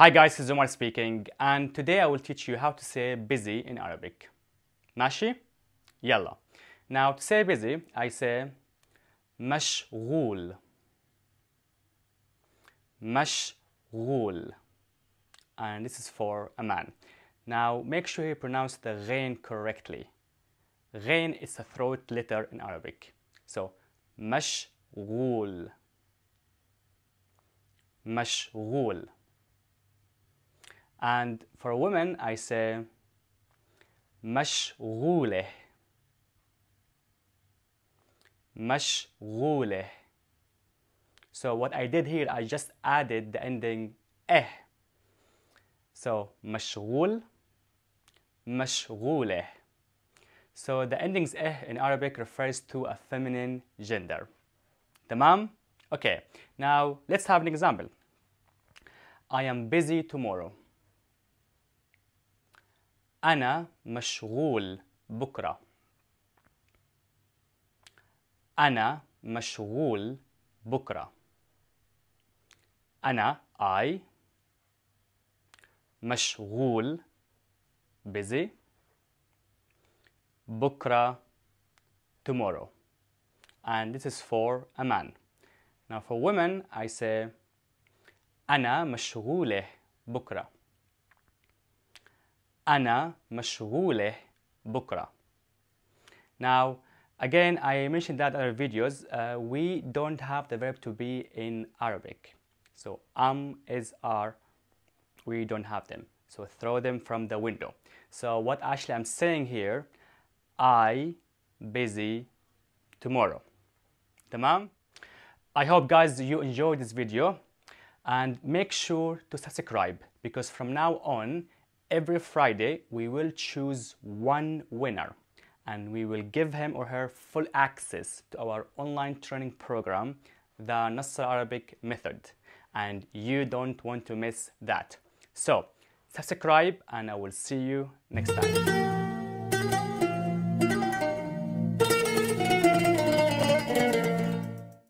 Hi guys, this is Omar speaking and today I will teach you how to say busy in Arabic. ماشي؟ يلا. Now to say busy, I say مشغول. مشغول. And this is for a man. Now make sure you pronounce the ghain correctly. Ghain is a throat letter in Arabic. So مشغول. مشغول. And for a woman, I say مشغولة مشغولة So what I did here, I just added the ending eh. So مشغول مشغولة So the endings eh in Arabic refers to a feminine gender. تمام? Okay, now let's have an example. I am busy tomorrow. أنا مشغول بكرة. أنا مشغول بكرة. أنا I مشغول busy بكرة tomorrow and this is for a man now for women I say أنا مشغولة بكرة أنا مشغولة بكرة now again I mentioned that in other videos uh, we don't have the verb to be in Arabic so am is are we don't have them so throw them from the window so what actually I'm saying here I busy tomorrow تمام I hope guys you enjoyed this video and make sure to subscribe because from now on every Friday we will choose one winner and we will give him or her full access to our online training program the Nassra Arabic method. And you don't want to miss that. So subscribe and I will see you next time